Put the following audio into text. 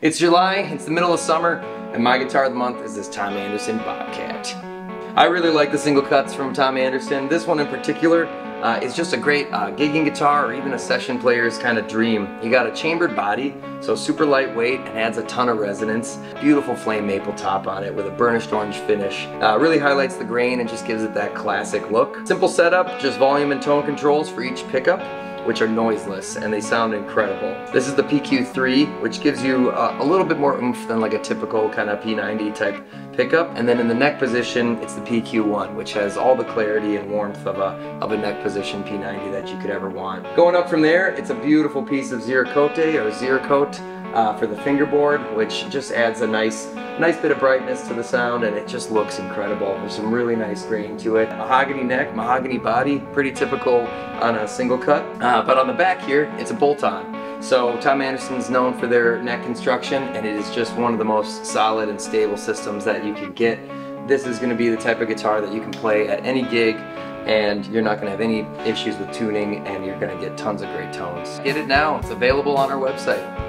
It's July, it's the middle of summer, and my guitar of the month is this Tom Anderson Bobcat. I really like the single cuts from Tom Anderson. This one in particular uh, is just a great uh, gigging guitar or even a session player's kind of dream. You got a chambered body, so super lightweight and adds a ton of resonance. Beautiful flame maple top on it with a burnished orange finish. Uh, really highlights the grain and just gives it that classic look. Simple setup, just volume and tone controls for each pickup which are noiseless and they sound incredible. This is the PQ3, which gives you uh, a little bit more oomph than like a typical kind of P90 type pickup. And then in the neck position, it's the PQ1, which has all the clarity and warmth of a, of a neck position P90 that you could ever want. Going up from there, it's a beautiful piece of ziricote or ziricote uh, for the fingerboard, which just adds a nice, nice bit of brightness to the sound, and it just looks incredible. There's some really nice grain to it. Mahogany neck, mahogany body, pretty typical on a single cut. Uh, but on the back here, it's a bolt-on. So Tom Anderson's known for their neck construction, and it is just one of the most solid and stable systems that you can get. This is going to be the type of guitar that you can play at any gig and you're not going to have any issues with tuning and you're going to get tons of great tones. Get it now. It's available on our website.